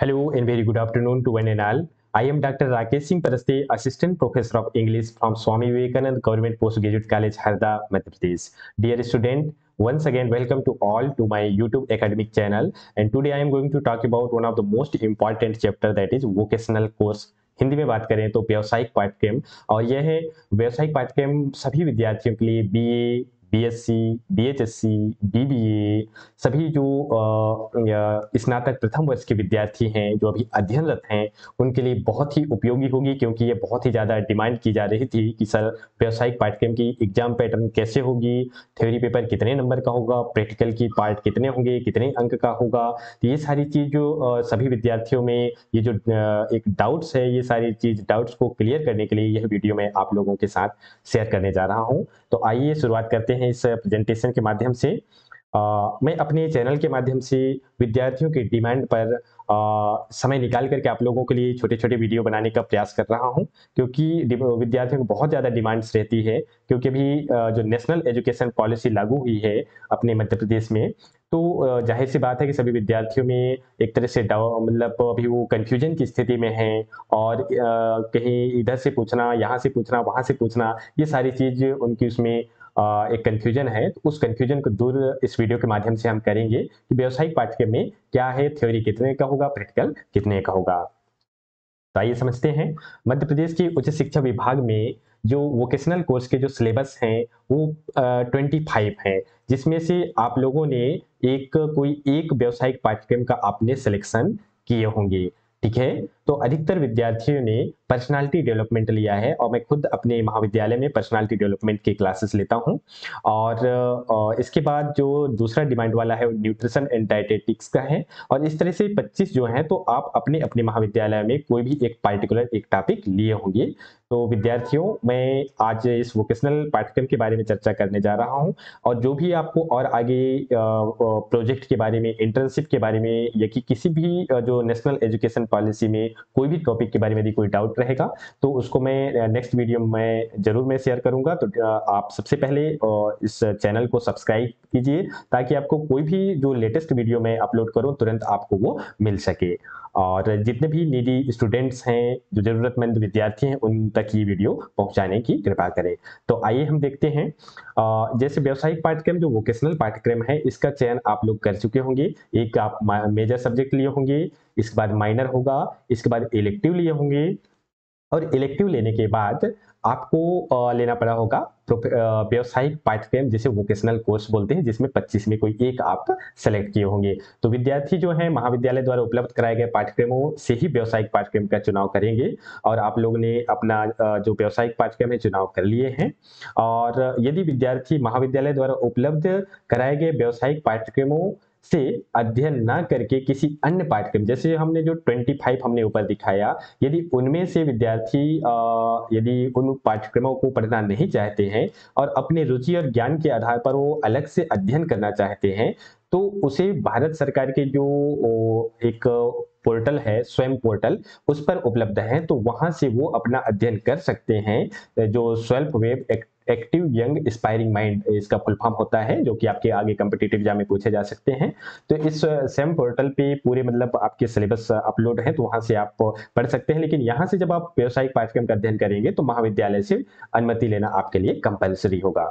Hello and very good afternoon to one and all. I am Dr. Rakesh Singh Paraste, Assistant Professor of English from Swami Vivekanand Government Postgraduate College, Harda, Madhya Pradesh. Dear student, once again welcome to all to my YouTube academic channel. And today I am going to talk about one of the most important chapter that is vocational course. Hindi में बात करें तो व्यावसायिक पाठ्यक्रम और यह है व्यावसायिक पाठ्यक्रम सभी विद्यार्थियों के लिए बीए बीएससी, बीएचएससी, बीबीए सभी जो स्नातक प्रथम वर्ष के विद्यार्थी हैं जो अभी अध्ययनरत हैं उनके लिए बहुत ही उपयोगी होगी क्योंकि ये बहुत ही ज़्यादा डिमांड की जा रही थी कि सर व्यावसायिक पाठ्यक्रम की एग्ज़ाम पैटर्न कैसे होगी थ्योरी पेपर कितने नंबर का होगा प्रैक्टिकल की पार्ट कितने होंगे कितने अंक का होगा तो ये सारी चीज़ जो सभी विद्यार्थियों में ये जो एक डाउट्स है ये सारी चीज़ डाउट्स को क्लियर करने के लिए यह वीडियो मैं आप लोगों के साथ शेयर करने जा रहा हूँ। तो आइए शुरुआत करते हैं। इस प्रेजेंटेशन के माध्यम से। आ, मैं अपने चैनल के माध्यम से विद्यार्थियों की डिमांड पर आ, समय निकाल करके आप लोगों के लिए छोटे छोटे वीडियो बनाने का प्रयास कर रहा हूँ क्योंकि विद्यार्थियों को बहुत ज़्यादा डिमांड्स रहती है क्योंकि अभी जो नेशनल एजुकेशन पॉलिसी लागू हुई है अपने मध्य प्रदेश में तो ज़ाहिर सी बात है कि सभी विद्यार्थियों में एक तरह से मतलब अभी वो कन्फ्यूज़न की स्थिति में हैं और कहीं इधर से पूछना यहाँ से पूछना वहाँ से पूछना ये सारी चीज़ उनकी उसमें एक कंफ्यूजन है तो उस कंफ्यूजन को दूर इस वीडियो के माध्यम से हम करेंगे कि व्यवसायिक पाठ्यक्रम में क्या है थ्योरी कितने का होगा प्रैक्टिकल कितने का होगा। तो आइए समझते हैं। मध्य प्रदेश के उच्च शिक्षा विभाग में जो वोकेशनल कोर्स के जो सिलेबस हैं, वो ट्वेंटी फाइव है, जिसमें से आप लोगों ने एक कोई एक व्यवसायिक पाठ्यक्रम का आपने सिलेक्शन किए होंगे। ठीक है? तो अधिकतर विद्यार्थियों ने पर्सनालिटी डेवलपमेंट लिया है और मैं खुद अपने महाविद्यालय में पर्सनालिटी डेवलपमेंट के क्लासेस लेता हूँ। और इसके बाद जो दूसरा डिमांड वाला है न्यूट्रिशन एंड डायटेटिक्स का है। और इस तरह से 25 जो है तो आप अपने अपने महाविद्यालय में कोई भी एक पार्टिकुलर एक टॉपिक लिए होंगे। तो विद्यार्थियों, मैं आज इस वोकेशनल पाठ्यक्रम के बारे में चर्चा करने जा रहा हूँ। और जो भी आपको और आगे प्रोजेक्ट के बारे में इंटर्नशिप के बारे में या कि किसी भी जो नेशनल एजुकेशन पॉलिसी में कोई भी टॉपिक के बारे में यदि कोई डाउट रहेगा तो उसको मैं नेक्स्ट वीडियो में ज़रूर मैं शेयर करूँगा। तो आप सबसे पहले इस चैनल को सब्सक्राइब कीजिए, ताकि आपको कोई भी जो लेटेस्ट वीडियो मैं अपलोड करूँ, तुरंत आपको वो मिल सके। और जितने भी निजी स्टूडेंट्स हैं, जो जरूरतमंद विद्यार्थी हैं, उन तक ये वीडियो पहुँचाने की कृपा करें। तो आइए हम देखते हैं जैसे व्यावसायिक पाठ्यक्रम, जो वोकेशनल पाठ्यक्रम है, इसका चयन आप लोग कर चुके होंगे। एक आप मेजर सब्जेक्ट लिए होंगे, इसके बाद माइनर होगा, इसके बाद इलेक्टिव लिए होंगे और इलेक्टिव लेने के बाद आपको लेना पड़ा होगा व्यावसायिक पाठ्यक्रम जिसे वोकेशनल कोर्स बोलते हैं, जिसमें 25 में कोई एक आप सेलेक्ट किए होंगे। तो विद्यार्थी जो है, महाविद्यालय द्वारा उपलब्ध कराए गए पाठ्यक्रमों से ही व्यावसायिक पाठ्यक्रम का चुनाव करेंगे और आप लोग ने अपना जो व्यावसायिक पाठ्यक्रम है, चुनाव कर लिए हैं। और यदि विद्यार्थी महाविद्यालय द्वारा उपलब्ध कराए गए व्यावसायिक पाठ्यक्रमों से अध्ययन न करके किसी अन्य पाठ्यक्रम, जैसे हमने जो 25 हमने ऊपर दिखाया, यदि उनमें से विद्यार्थी यदि उन पाठ्यक्रमों को पढ़ना नहीं चाहते हैं और अपने रुचि और ज्ञान के आधार पर वो अलग से अध्ययन करना चाहते हैं तो उसे भारत सरकार के जो एक पोर्टल है, स्वयं पोर्टल, उस पर उपलब्ध है तो वहाँ से वो अपना अध्ययन कर सकते हैं, जो स्वल्प web active young inspiring mind इसका फुल फॉर्म होता है, जो कि आपके आगे कम्पिटेटिव एग्ज़ाम में पूछे जा सकते हैं। तो इस सेम पोर्टल पे पूरे मतलब आपके सिलेबस अपलोड है तो वहाँ से आप पढ़ सकते हैं। लेकिन यहाँ से जब आप व्यवसायिक पाठ्यक्रम का अध्ययन करेंगे तो महाविद्यालय से अनुमति लेना आपके लिए कंपलसरी होगा।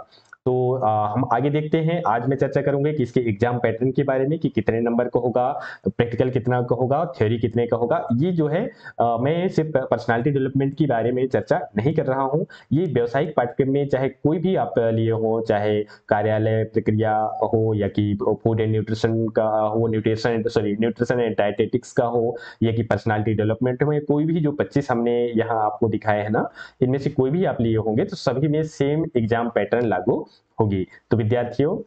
तो आ, हम आगे देखते हैं। आज मैं चर्चा करूँगा कि इसके एग्ज़ाम पैटर्न के बारे में कि कितने नंबर का होगा प्रैक्टिकल कितना का होगा थ्योरी कितने का होगा। ये जो है आ, मैं सिर्फ़ पर्सनालिटी डेवलपमेंट के बारे में चर्चा नहीं कर रहा हूँ। ये व्यवसायिक पाठ्यक्रम में चाहे कोई भी आप लिए हो चाहे कार्यालय प्रक्रिया हो या कि फ़ूड एंड न्यूट्रिशन का हो nutrition sorry nutrition and dietetics का हो या कि पर्सनालिटी डेवलपमेंट में कोई भी जो पच्चीस हमने यहाँ आपको दिखाए है ना इनमें से कोई भी आप लिए होंगे तो सभी में सेम एग्ज़ाम पैटर्न लागू होगी। तो विद्यार्थियों,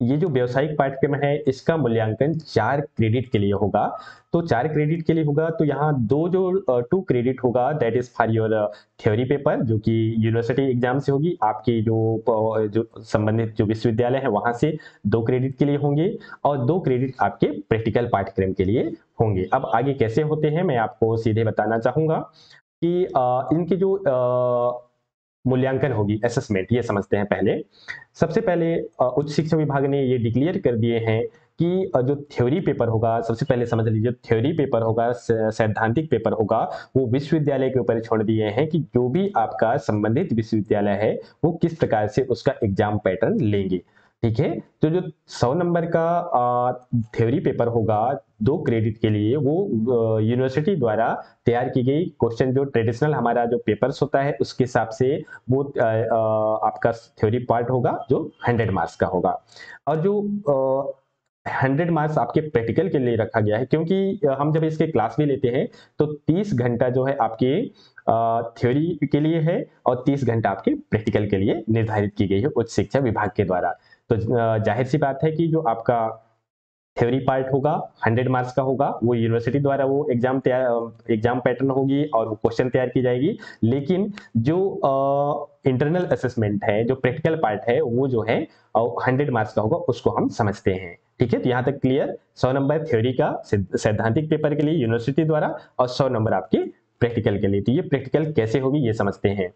ये जो व्यवसायिक पाठ्यक्रम है, इसका मूल्यांकन चार क्रेडिट के लिए होगा। तो चार क्रेडिट के लिए होगा तो यहाँ दो जो टू क्रेडिट होगा that is for your theory paper जो कि यूनिवर्सिटी एग्ज़ाम से होगी। आपके जो जो संबंधित जो विश्वविद्यालय है, वहाँ से दो क्रेडिट के लिए होंगे और दो क्रेडिट आपके प्रैक्टिकल पाठ्यक्रम के लिए होंगे। अब आगे कैसे होते हैं, मैं आपको सीधे बताना चाहूँगा कि इनके जो मूल्यांकन होगी असेसमेंट ये समझते हैं पहले। सबसे पहले उच्च शिक्षा विभाग ने ये डिक्लेयर कर दिए हैं कि जो थ्योरी पेपर होगा, सबसे पहले समझ लीजिए थ्योरी पेपर होगा सैद्धांतिक पेपर होगा, वो विश्वविद्यालय के ऊपर छोड़ दिए हैं कि जो भी आपका संबंधित विश्वविद्यालय है, वो किस प्रकार से उसका एग्ज़ाम पैटर्न लेंगे। ठीक है? तो जो सौ नंबर का थ्योरी पेपर होगा दो क्रेडिट के लिए वो यूनिवर्सिटी द्वारा तैयार की गई क्वेश्चन जो ट्रेडिशनल हमारा जो पेपर्स होता है उसके हिसाब से वो आ, आ, आपका थ्योरी पार्ट होगा जो हंड्रेड मार्क्स का होगा। और जो आ, हंड्रेड मार्क्स आपके प्रैक्टिकल के लिए रखा गया है क्योंकि हम जब इसके क्लास भी लेते हैं तो तीस घंटा जो है आपके थ्योरी के लिए है और तीस घंटा आपके प्रैक्टिकल के लिए निर्धारित की गई है उच्च शिक्षा विभाग के द्वारा। तो ज़ाहिर सी बात है कि जो आपका थ्योरी पार्ट होगा 100 मार्क्स का होगा, वो यूनिवर्सिटी द्वारा वो एग्ज़ाम तैयार एग्ज़ाम पैटर्न होगी और क्वेश्चन तैयार की जाएगी। लेकिन जो इंटरनल असेसमेंट है, जो प्रैक्टिकल पार्ट है, वो जो है हंड्रेड मार्क्स का होगा, उसको हम समझते हैं। ठीक है? तो यहाँ तक क्लियर सौ नंबर थ्योरी का सैद्धांतिक पेपर के लिए यूनिवर्सिटी द्वारा और सौ नंबर आपके प्रैक्टिकल के लिए। तो ये प्रैक्टिकल कैसे होगी ये समझते हैं।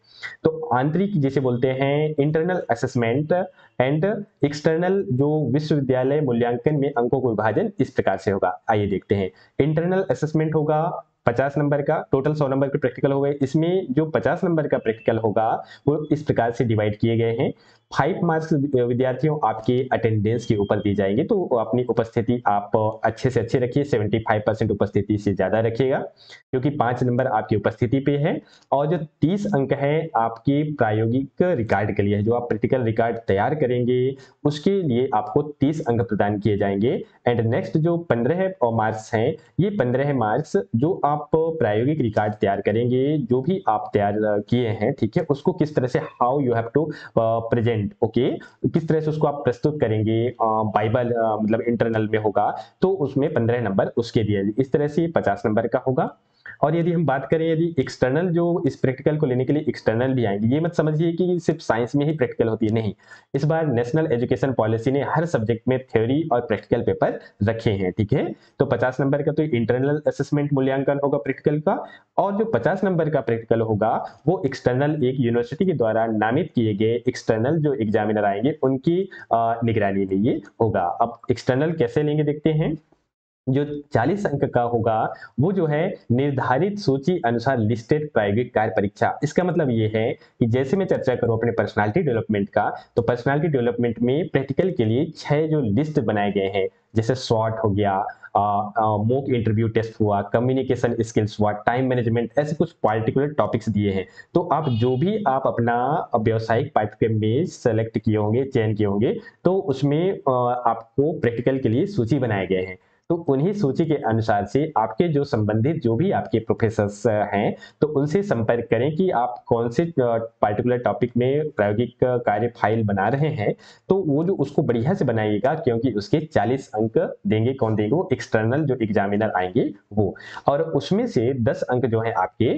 तो आंतरिक जैसे बोलते हैं इंटरनल असेसमेंट एंड एक्सटर्नल जो विश्वविद्यालय मूल्यांकन में अंकों को विभाजन इस प्रकार से होगा। आइए देखते हैं। इंटरनल असेसमेंट होगा पचास नंबर का टोटल सौ नंबर के प्रैक्टिकल हो गए। इसमें जो पचास नंबर का प्रैक्टिकल होगा, वो इस प्रकार से डिवाइड किए गए हैं। फाइव मार्क्स विद्यार्थियों, आपके अटेंडेंस के ऊपर दी जाएँगे तो अपनी उपस्थिति आप अच्छे से अच्छे रखिए। 75 परसेंट उपस्थिति से ज़्यादा रखिएगा, क्योंकि पाँच नंबर आपकी उपस्थिति पे है। और जो 30 अंक है, आपके प्रायोगिक रिकॉर्ड के लिए है। जो आप प्रैक्टिकल रिकॉर्ड तैयार करेंगे, उसके लिए आपको 30 अंक प्रदान किए जाएँगे। एंड नेक्स्ट जो पंद्रह मार्क्स हैं, ये पंद्रह मार्क्स जो आप प्रायोगिक रिकॉर्ड तैयार करेंगे, जो भी आप तैयार किए हैं, ठीक है, उसको किस तरह से how you have to present okay किस तरह से उसको आप प्रस्तुत करेंगे बाइबल मतलब इंटरनल में होगा तो उसमें पंद्रह नंबर उसके दिए, इस तरह से पचास नंबर का होगा। और यदि हम बात करें, यदि एक्सटर्नल जो इस प्रैक्टिकल को लेने के लिए एक्सटर्नल भी आएँगे, ये मत समझिए कि सिर्फ़ साइंस में ही प्रैक्टिकल होती है, नहीं। इस बार नेशनल एजुकेशन पॉलिसी ने हर सब्जेक्ट में थ्योरी और प्रैक्टिकल पेपर रखे हैं, ठीक है? तो 50 नंबर का तो इंटरनल असेसमेंट मूल्यांकन होगा प्रैक्टिकल का, और जो 50 नंबर का प्रैक्टिकल होगा, वो एक्सटर्नल एक यूनिवर्सिटी के द्वारा नामित किए गए एक्सटर्नल जो एग्जामिनर आएँगे, उनकी निगरानी में ये होगा। अब एक्सटर्नल कैसे लेंगे, देखते हैं। जो 40 अंक का होगा, वो जो है निर्धारित सूची अनुसार लिस्टेड प्रायोगिक कार्य परीक्षा। इसका मतलब ये है कि जैसे मैं चर्चा करूँ अपने पर्सनालिटी डेवलपमेंट का तो पर्सनालिटी डेवलपमेंट में प्रैक्टिकल के लिए छह जो लिस्ट बनाए गए हैं, जैसे स्वॉट हो गया मोक इंटरव्यू टेस्ट हुआ कम्युनिकेशन स्किल्स हुआ टाइम मैनेजमेंट ऐसे कुछ पार्टिकुलर टॉपिक्स दिए हैं। तो आप जो भी आप अपना व्यावसायिक पाठ्यक्रम में सेलेक्ट किए होंगे, चयन किए होंगे तो उसमें आपको प्रैक्टिकल के लिए सूची बनाए गए हैं। तो उन्हीं सूची के अनुसार से आपके जो संबंधित जो भी आपके प्रोफेसर हैं तो उनसे संपर्क करें कि आप कौन से पार्टिकुलर टॉपिक में प्रायोगिक कार्य फ़ाइल बना रहे हैं तो वो जो उसको बढ़िया से बनाइएगा क्योंकि उसके 40 अंक देंगे कौन देंगे, वो एक्सटर्नल जो एग्जामिनर आएँगे, वो। और उसमें से 10 अंक जो है आपके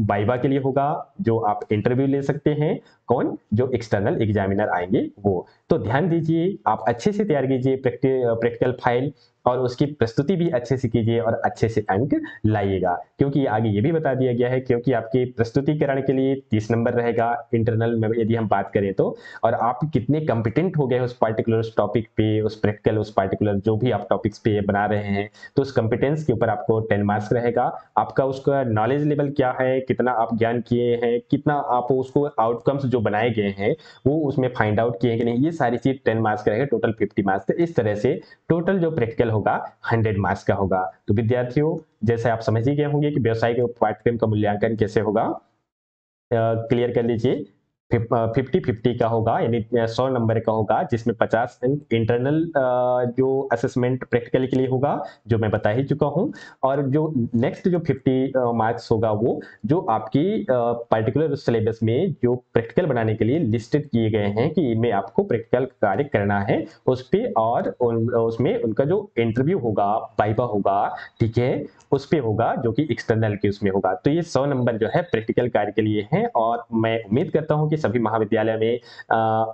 बाइबा के लिए होगा, जो आप इंटरव्यू ले सकते हैं, कौन? जो एक्सटर्नल एग्जामिनर आएँगे, वो। तो ध्यान दीजिए, आप अच्छे से तैयार कीजिए प्रैक्टिकल फ़ाइल और उसकी प्रस्तुति भी अच्छे से कीजिए और अच्छे से अंक लाइएगा। क्योंकि आगे ये भी बता दिया गया है, क्योंकि आपके प्रस्तुतिकरण के लिए तीस नंबर रहेगा इंटरनल में यदि हम बात करें तो। और आप कितने कंपिटेंट हो गए उस पर्टिकुलर टॉपिक पे, उस प्रैक्टिकल उस पर्टिकुलर जो भी आप टॉपिक्स पे बना रहे हैं तो उस कंपिटेंस के ऊपर आपको टेन मार्क्स रहेगा। आपका उसका नॉलेज लेवल क्या है, कितना आप ज्ञान किए हैं, कितना आप उसको आउटकम्स जो बनाए गए हैं, वो उसमें फाइंड आउट किए कि नहीं, ये सारी चीज़ टेन मार्क्स रहेगा टोटल फिफ्टी मार्क्स इस तरह से टोटल जो प्रैक्टिकल होगा हंड्रेड मार्क्स का होगा। तो विद्यार्थियों, जैसे आप समझ ही गए होंगे कि व्यवसाय के पाठ्यक्रम का मूल्यांकन कैसे होगा क्लियर कर लीजिए। फिफ्टी फिफ्टी का होगा यानी सौ नंबर का होगा जिसमें पचास इंटरनल जो असेसमेंट प्रैक्टिकल के लिए होगा जो मैं बता ही चुका हूँ और जो नेक्स्ट जो फिफ्टी मार्क्स होगा वो जो आपकी पर्टिकुलर सिलेबस में जो प्रैक्टिकल बनाने के लिए लिस्टेड किए गए हैं कि इनमें आपको प्रैक्टिकल कार्य करना है उस पर और उन, उसमें उनका जो इंटरव्यू होगा बाइबा होगा ठीक है उस पर होगा जो कि एक्सटर्नल के उसमें होगा। तो ये सौ नंबर जो है प्रैक्टिकल कार्य के लिए है और मैं उम्मीद करता हूँ कि कि सभी महाविद्यालय में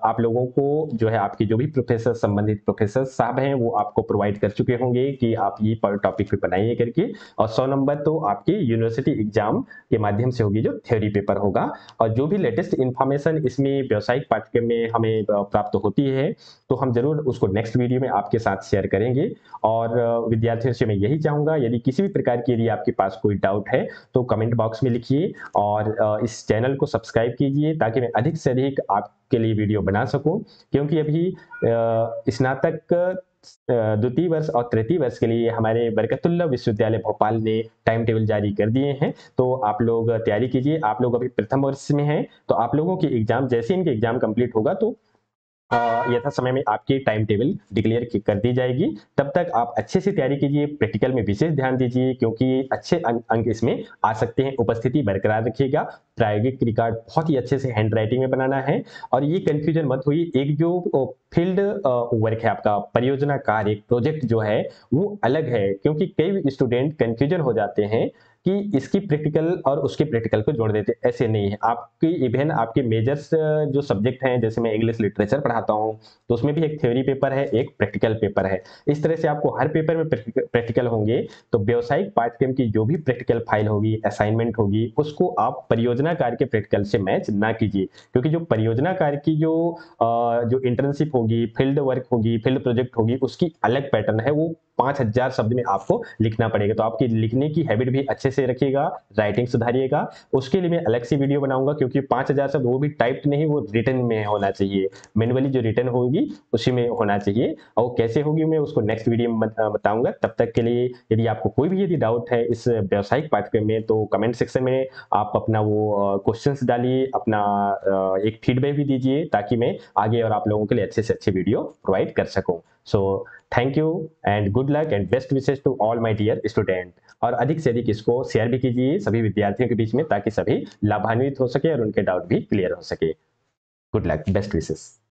आप लोगों को जो है आपके जो भी प्रोफेसर संबंधित प्रोफेसर साहब हैं, वो आपको प्रोवाइड कर चुके होंगे कि आप ये टॉपिक पे बनाइए करके। और सौ नंबर तो आपकी यूनिवर्सिटी एग्ज़ाम के माध्यम से होगी, जो थ्योरी पेपर होगा। और जो भी लेटेस्ट इन्फॉर्मेशन इसमें व्यवसायिक पाठ्यक्रम में हमें प्राप्त होती है तो हम ज़रूर उसको नेक्स्ट वीडियो में आपके साथ शेयर करेंगे। और विद्यार्थियों से मैं यही चाहूँगा, यदि किसी भी प्रकार की यदि आपके पास कोई डाउट है तो कमेंट बॉक्स में लिखिए। और इस चैनल को सब्सक्राइब कीजिए, ताकि मैं अधिक से अधिक आपके लिए वीडियो बना सकूँ, क्योंकि अभी स्नातक द्वितीय वर्ष और तृतीय वर्ष के लिए हमारे बरकतुल्ला विश्वविद्यालय भोपाल ने टाइम टेबल जारी कर दिए हैं। तो आप लोग तैयारी कीजिए, आप लोग अभी प्रथम वर्ष में हैं तो आप लोगों की एग्ज़ाम जैसे इनके एग्ज़ाम कंप्लीट होगा तो यथा समय में आपकी टाइम टेबल डिक्लेयर कर दी जाएगी। तब तक आप अच्छे से तैयारी कीजिए प्रैक्टिकल में विशेष ध्यान दीजिए, क्योंकि अच्छे अंक इसमें आ सकते हैं। उपस्थिति बरकरार रखिएगा। प्रायोगिक रिकॉर्ड बहुत ही अच्छे से हैंड राइटिंग में बनाना है। और ये कंफ्यूजन मत हुई एक जो फ़ील्ड वर्क है आपका, परियोजना कार्य प्रोजेक्ट जो है, वो अलग है। क्योंकि कई स्टूडेंट कंफ्यूजन हो जाते हैं। कि इसकी प्रैक्टिकल और उसके प्रैक्टिकल को जोड़ देते, ऐसे नहीं है। आपकी इवन आपके मेजर्स जो सब्जेक्ट हैं, जैसे मैं इंग्लिश लिटरेचर पढ़ाता हूँ तो उसमें भी एक थ्योरी पेपर है, एक प्रैक्टिकल पेपर है। इस तरह से आपको हर पेपर में प्रैक्टिकल होंगे तो व्यवसायिक पाठ्यक्रम की जो भी प्रैक्टिकल फ़ाइल होगी असाइनमेंट होगी, उसको आप परियोजना कार्य के प्रैक्टिकल से मैच ना कीजिए। क्योंकि जो परियोजना कार्य की जो जो इंटर्नशिप होगी फ़ील्ड वर्क होगी फ़ील्ड प्रोजेक्ट होगी, उसकी अलग पैटर्न है, वो पाँच हज़ार शब्द में आपको लिखना पड़ेगा। तो आपकी लिखने की हैबिट भी अच्छे से रखिएगा राइटिंग सुधारिएगा। उसके लिए मैं अलग से वीडियो बनाऊँगा क्योंकि पाँच हज़ार शब्द वो भी टाइप नहीं, वो रिटर्न में होना चाहिए। मैनुअली जो रिटर्न होगी, उसी में होना चाहिए। और कैसे होगी मैं उसको नेक्स्ट वीडियो में बताऊँगा। तब तक के लिए यदि आपको कोई भी यदि डाउट है इस व्यवसायिक पाठ्यक्रम में तो कमेंट सेक्शन में आप अपना वो क्वेश्चन डालिए, अपना एक फीडबैक भी दीजिए, ताकि मैं आगे और आप लोगों के लिए अच्छे से अच्छे वीडियो प्रोवाइड कर सकूँ। So thank you and good luck and best wishes to all my dear student और अधिक से अधिक इसको शेयर भी कीजिए सभी विद्यार्थियों के बीच में ताकि सभी लाभान्वित हो सके और उनके डाउट भी क्लियर हो सके. गुड लक बेस्ट विशेष